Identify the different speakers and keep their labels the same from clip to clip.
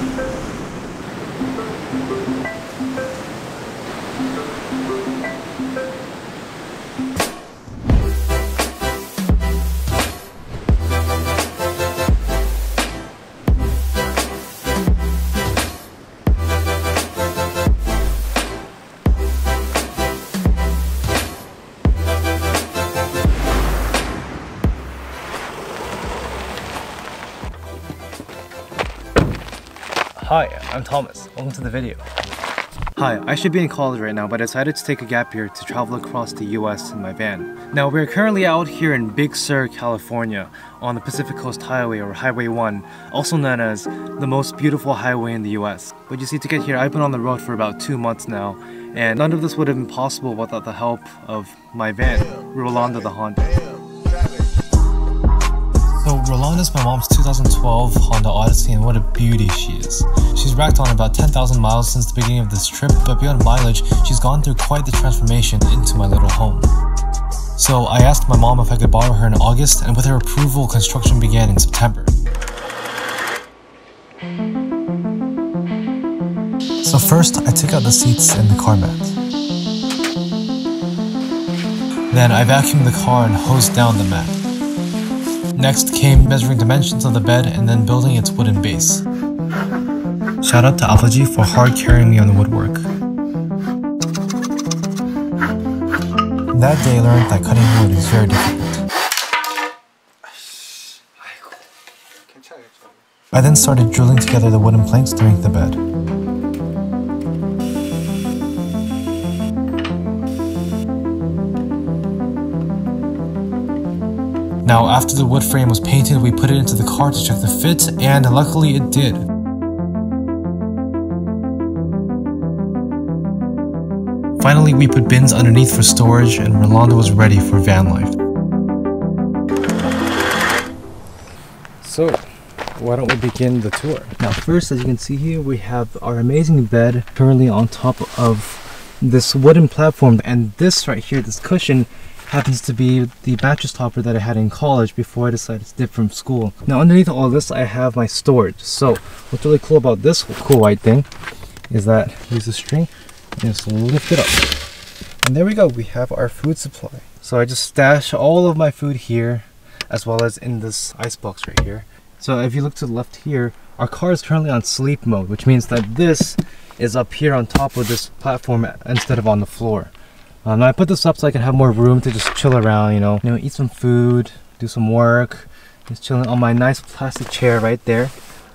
Speaker 1: Thank you. Hi, I'm Thomas. Welcome to the video. Hi, I should be in college right now, but I decided to take a gap year to travel across the US in my van. Now, we're currently out here in Big Sur, California, on the Pacific Coast Highway or Highway 1, also known as the most beautiful highway in the US. But you see, to get here, I've been on the road for about two months now, and none of this would have been possible without the help of my van, Rolanda the Honda. So Rolanda's my mom's 2012 Honda Odyssey and what a beauty she is. She's racked on about 10,000 miles since the beginning of this trip, but beyond mileage, she's gone through quite the transformation into my little home. So I asked my mom if I could borrow her in August, and with her approval, construction began in September. So first, I took out the seats and the car mat. Then I vacuumed the car and hosed down the mat. Next came measuring dimensions of the bed and then building its wooden base. Shout out to AlphaG for hard carrying me on the woodwork. That day I learned that cutting wood is very difficult. I then started drilling together the wooden planks to make the bed. Now, after the wood frame was painted, we put it into the car to check the fit, and luckily it did. Finally, we put bins underneath for storage, and Rolanda was ready for van life. So, why don't we begin the tour? Now, first, as you can see here, we have our amazing bed currently on top of this wooden platform, and this right here, this cushion, happens to be the mattress topper that I had in college before I decided to dip from school. Now underneath all this I have my storage. So what's really cool about this cool white thing is that use the string and just lift it up. And there we go, we have our food supply. So I just stash all of my food here as well as in this ice box right here. So if you look to the left here, our car is currently on sleep mode, which means that this is up here on top of this platform instead of on the floor. Um, I put this up so I can have more room to just chill around, you know, you know, eat some food, do some work, just chilling on my nice plastic chair right there.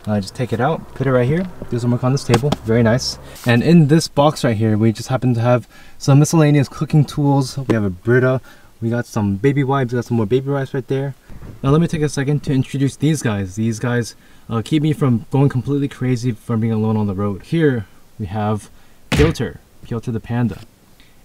Speaker 1: Uh, just take it out, put it right here, do some work on this table, very nice. And in this box right here, we just happen to have some miscellaneous cooking tools. We have a Brita, we got some baby wipes, we got some more baby wipes right there. Now let me take a second to introduce these guys. These guys uh, keep me from going completely crazy from being alone on the road. Here we have Pyotr, Pyotr the panda.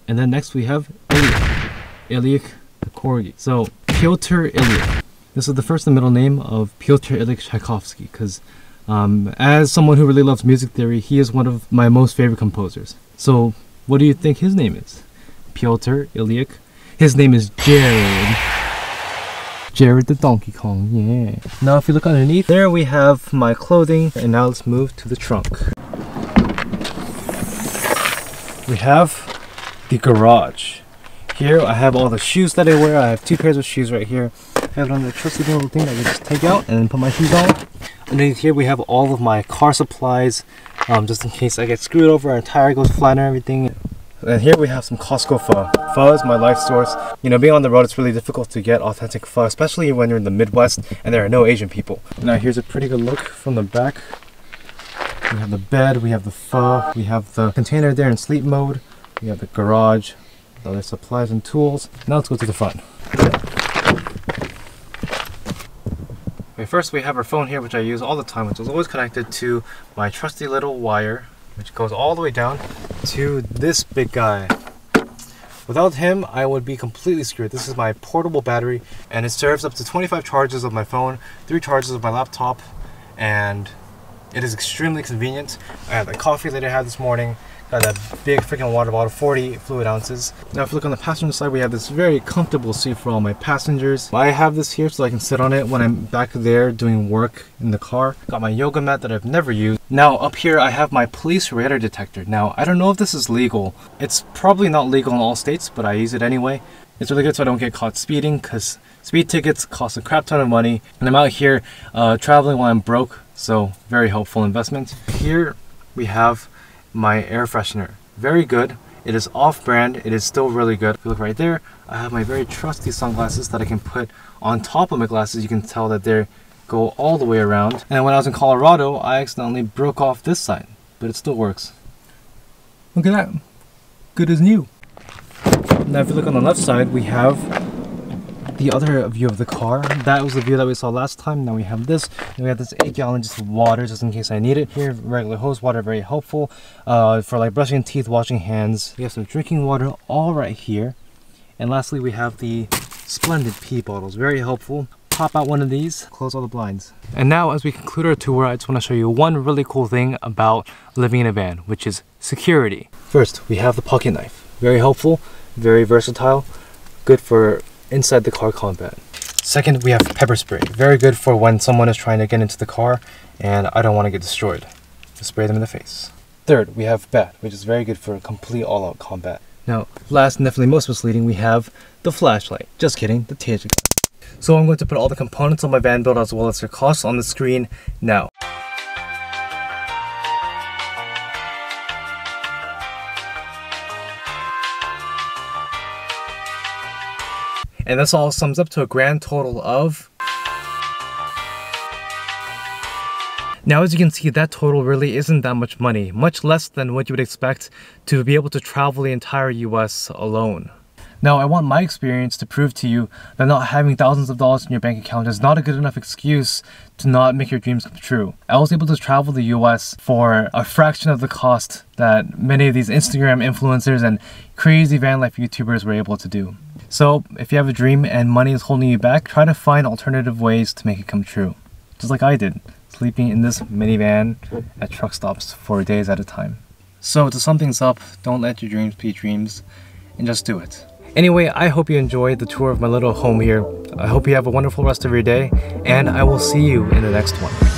Speaker 1: And then next we have Ilyich, Ilyich the corgi. So Pyotr Ilyich. This is the first and middle name of Pyotr Ilyich Tchaikovsky because um, as someone who really loves music theory, he is one of my most favorite composers. So what do you think his name is? Pyotr Ilyich. His name is Jared. Jared the Donkey Kong, yeah. Now if you look underneath, there we have my clothing, and now let's move to the trunk. We have the garage. Here I have all the shoes that I wear. I have two pairs of shoes right here. I have another trusty little thing that I can just take out and put my shoes on. Underneath here we have all of my car supplies, um, just in case I get screwed over, a tire goes flat and everything. And here we have some Costco pho. Pho is my life source. You know, being on the road, it's really difficult to get authentic pho, especially when you're in the Midwest and there are no Asian people. Now here's a pretty good look from the back. We have the bed, we have the pho, we have the container there in sleep mode. We have the garage, the other supplies and tools. Now let's go to the front. Okay, first we have our phone here, which I use all the time, which is always connected to my trusty little wire, which goes all the way down to this big guy. Without him, I would be completely screwed. This is my portable battery, and it serves up to 25 charges of my phone, 3 charges of my laptop, and It is extremely convenient. I had the coffee that I had this morning. Got that big freaking water bottle, 40 fluid ounces. Now if you look on the passenger side, we have this very comfortable seat for all my passengers. I have this here so I can sit on it when I'm back there doing work in the car. Got my yoga mat that I've never used. Now up here I have my police radar detector. Now I don't know if this is legal. It's probably not legal in all states, but I use it anyway. It's really good so I don't get caught speeding because speed tickets cost a crap ton of money. And I'm out here uh, traveling while I'm broke, so very helpful investment. Here we have my air freshener. Very good. It is off-brand. It is still really good. If you look right there, I have my very trusty sunglasses that I can put on top of my glasses. You can tell that they go all the way around. And when I was in Colorado, I accidentally broke off this side, but it still works. Look at that. Good as new. Now if you look on the left side, we have the other view of the car. That was the view that we saw last time. Now we have this. And we have this 8 gallon just water just in case I need it here. Regular hose water, very helpful uh, for like brushing teeth, washing hands. We have some drinking water all right here. And lastly, we have the Splendid pee bottles, very helpful. Pop out one of these, close all the blinds. And now as we conclude our tour, I just want to show you one really cool thing about living in a van, which is security. First, we have the pocket knife. Very helpful, very versatile, good for inside the car combat. Second, we have pepper spray. Very good for when someone is trying to get into the car and I don't want to get destroyed. Just spray them in the face. Third, we have bat, which is very good for a complete all-out combat. Now, last and definitely most misleading, we have the flashlight. Just kidding, the taser gun. So I'm going to put all the components of my van build as well as their costs on the screen now. And this all sums up to a grand total of Now as you can see that total really isn't that much money, much less than what you would expect to be able to travel the entire US alone. Now I want my experience to prove to you that not having thousands of dollars in your bank account is not a good enough excuse to not make your dreams come true. I was able to travel the US for a fraction of the cost that many of these Instagram influencers and crazy van life YouTubers were able to do. So if you have a dream and money is holding you back, try to find alternative ways to make it come true. Just like I did, sleeping in this minivan at truck stops for days at a time. So to sum things up, don't let your dreams be dreams and just do it. Anyway, I hope you enjoyed the tour of my little home here. I hope you have a wonderful rest of your day, and I will see you in the next one.